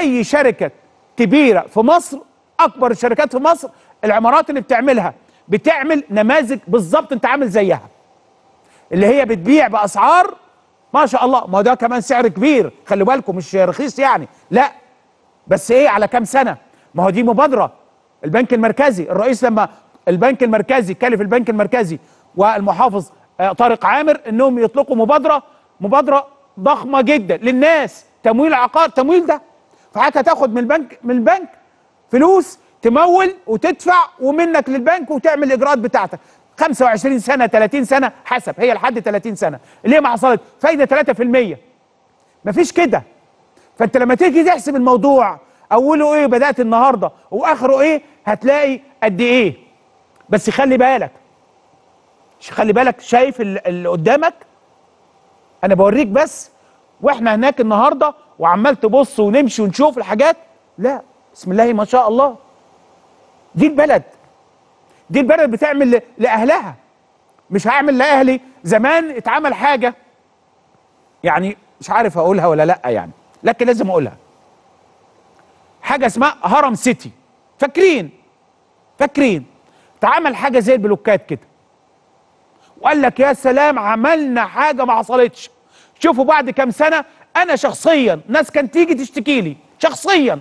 أي شركة كبيرة في مصر أكبر الشركات في مصر العمارات اللي بتعملها بتعمل نماذج بالظبط أنت عامل زيها. اللي هي بتبيع بأسعار ما شاء الله ما ده كمان سعر كبير خلي بالكم مش رخيص يعني. لا بس إيه على كام سنة؟ ما هو دي مبادرة. البنك المركزي الرئيس لما البنك المركزي كلف البنك المركزي والمحافظ آه، طارق عامر إنهم يطلقوا مبادرة مبادرة ضخمة جدا للناس. تمويل عقار تمويل ده فحضرتك هتاخد من البنك من البنك فلوس تمول وتدفع ومنك للبنك وتعمل الإجراءات بتاعتك. 25 سنة 30 سنة حسب هي لحد 30 سنة. ليه ما حصلت؟ فايدة 3% مفيش كده. فانت لما تيجي تحسب الموضوع أوله إيه؟ بدأت النهارده. وآخره إيه؟ هتلاقي قد إيه؟ بس خلي بالك. خلي بالك شايف ال- اللي قدامك؟ أنا بوريك بس وإحنا هناك النهارده وعمال تبص ونمشي ونشوف الحاجات لا بسم الله ما شاء الله. دي البلد. دي البلد بتعمل لأهلها. مش هعمل لأهلي. زمان اتعمل حاجة. يعني مش عارف أقولها ولا لأ يعني لكن لازم أقولها. حاجة اسمها هرم سيتي. فاكرين؟ فاكرين؟ اتعمل حاجة زي البلوكات كده. وقال لك يا سلام عملنا حاجة ما حصلتش. شوفوا بعد كام سنة أنا شخصيا ناس كانت تيجي تشتكي لي شخصيا.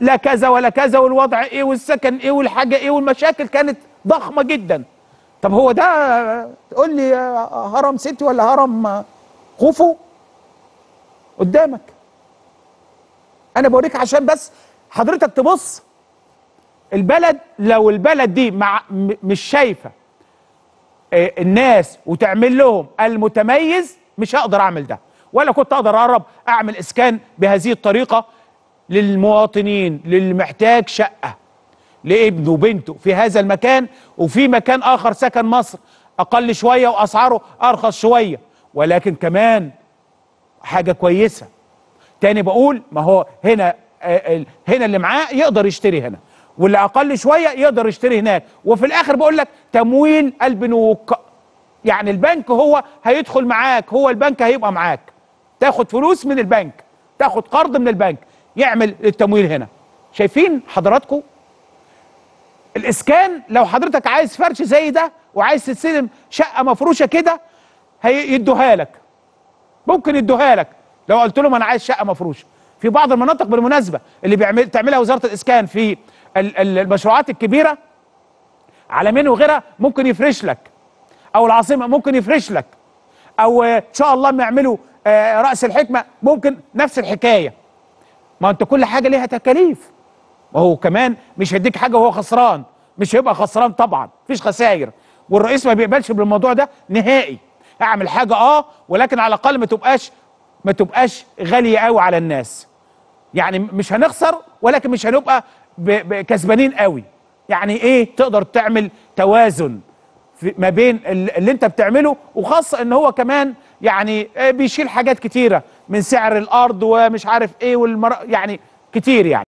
لا كذا ولا كذا والوضع إيه والسكن إيه والحاجة إيه والمشاكل كانت ضخمة جدا. طب هو ده تقول لي هرم سيتي ولا هرم خوفو؟ قدامك. أنا بوريك عشان بس حضرتك تبص. البلد لو البلد دي مع مش شايفة آه، الناس وتعمل لهم المتميز مش هقدر اعمل ده ولا كنت أقدر اقرب اعمل اسكان بهذه الطريقة للمواطنين للي محتاج شقة لابنه وبنته في هذا المكان وفي مكان آخر سكن مصر أقل شوية وأسعاره أرخص شوية. ولكن كمان حاجة كويسة. تاني بقول ما هو هنا آه، هنا اللي معاه يقدر يشتري هنا واللي أقل شوية يقدر يشتري هناك. وفي الآخر بقول لك تمويل البنوك. يعني البنك هو هيدخل معاك هو البنك هيبقى معاك. تاخد فلوس من البنك تاخد قرض من البنك يعمل التمويل هنا. شايفين حضراتكم؟ الإسكان لو حضرتك عايز فرش زي ده وعايز تستلم شقة مفروشة كده هيدوها لك. ممكن يدوها لك. لو قلت لهم أنا عايز شقة مفروشة. في بعض المناطق بالمناسبة اللي بيعمل تعملها وزارة الإسكان في ال- ال- المشروعات الكبيرة عالمين وغيرها ممكن يفرش لك. أو العاصمة ممكن يفرش لك. أو إن شاء الله ما يعملوا آه، رأس الحكمة ممكن نفس الحكاية. ما أنت كل حاجة ليها تكاليف. وهو كمان مش هيديك حاجة وهو خسران. مش هيبقى خسران طبعا. مفيش خسائر. والرئيس ما بيقبلش بالموضوع ده نهائي. أعمل حاجة آه ولكن على الأقل ما تبقاش ما تبقاش غالية قوي على الناس. يعني مش هنخسر ولكن مش هنبقى كسبانين قوي يعني إيه؟ تقدر تعمل توازن. ما بين ال- اللي انت بتعمله وخاصة ان هو كمان يعني آه، بيشيل حاجات كتيرة من سعر الأرض ومش عارف إيه والمر... يعني كتير يعني.